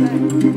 Bye.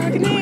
Arcanine.